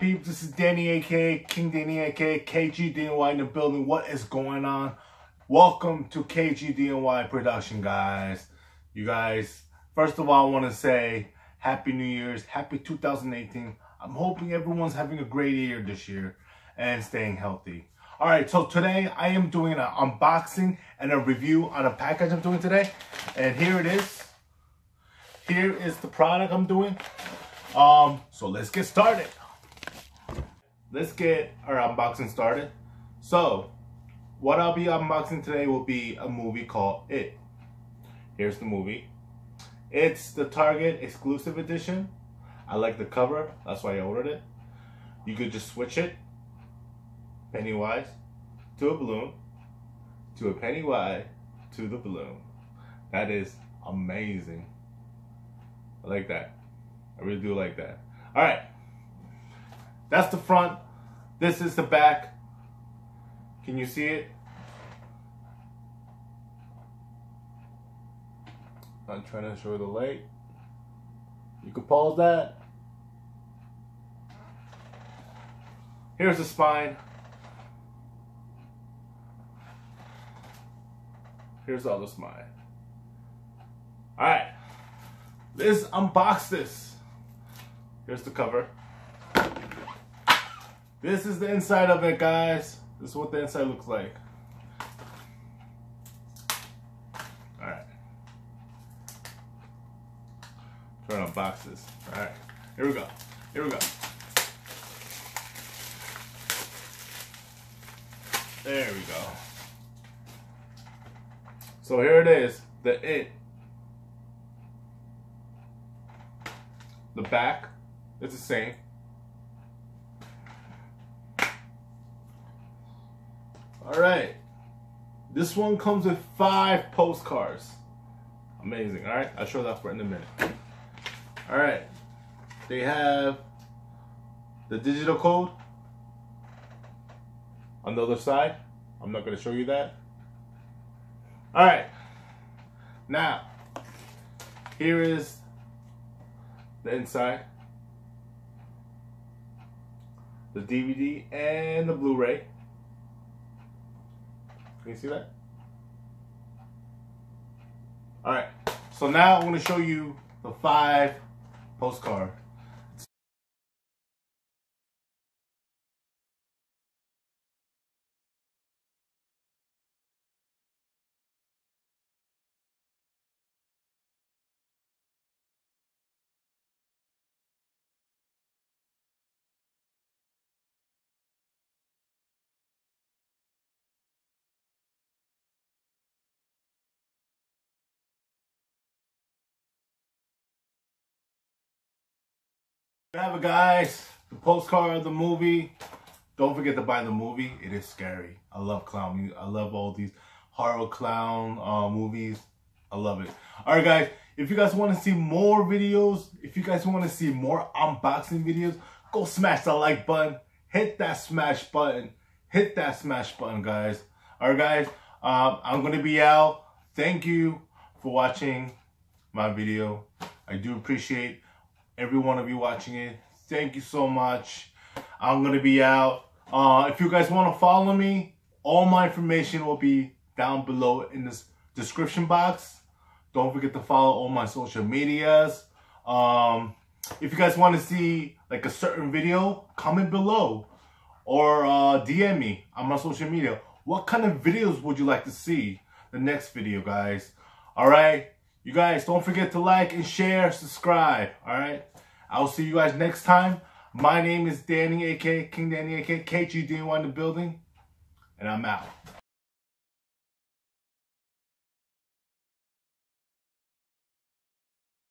peeps? This is Danny, aka King Danny, aka KGDNY in the building. What is going on? Welcome to KGDNY production, guys. You guys, first of all, I want to say Happy New Year's, Happy 2018. I'm hoping everyone's having a great year this year and staying healthy. All right, so today I am doing an unboxing and a review on a package I'm doing today. And here it is. Here is the product I'm doing. Um, so let's get started. Let's get our unboxing started. So, what I'll be unboxing today will be a movie called It. Here's the movie. It's the Target exclusive edition. I like the cover, that's why I ordered it. You could just switch it, Pennywise, to a balloon, to a Pennywise, to the balloon. That is amazing. I like that. I really do like that. All right. That's the front. This is the back. Can you see it? I'm trying to show the light. You can pause that. Here's the spine. Here's all the spine. All right. Let's unbox this. Here's the cover. This is the inside of it, guys. This is what the inside looks like. Alright. Trying to unbox this. Alright. Here we go. Here we go. There we go. So here it is. The It The back, it's the same. All right. This one comes with five postcards. Amazing. All right. I'll show that for in a minute. All right. They have the digital code on the other side. I'm not going to show you that. All right. Now, here is the inside, the DVD, and the Blu-ray. Can you see that? All right, so now I'm going to show you the five postcard Whatever, guys. The postcard of the movie. Don't forget to buy the movie. It is scary. I love clown music. I love all these horror clown uh, movies. I love it. All right, guys. If you guys want to see more videos, if you guys want to see more unboxing videos, go smash that like button. Hit that smash button. Hit that smash button, guys. All right, guys. Um, I'm going to be out. Thank you for watching my video. I do appreciate every one of you watching it. Thank you so much. I'm going to be out. Uh, if you guys want to follow me, all my information will be down below in this description box. Don't forget to follow all my social medias. Um, if you guys want to see like a certain video, comment below or uh, DM me on my social media. What kind of videos would you like to see the next video, guys? All right. You guys, don't forget to like and share, subscribe, all right? I'll see you guys next time. My name is Danny, a.k.a. King Danny, a.k.a. KGDNY in the building, and I'm out.